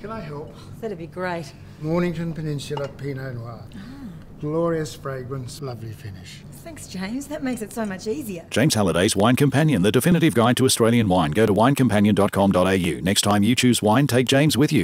Can I help? Oh, that'd be great. Mornington Peninsula Pinot Noir. Ah. Glorious fragrance, lovely finish. Thanks, James. That makes it so much easier. James Halliday's Wine Companion, the definitive guide to Australian wine. Go to winecompanion.com.au. Next time you choose wine, take James with you.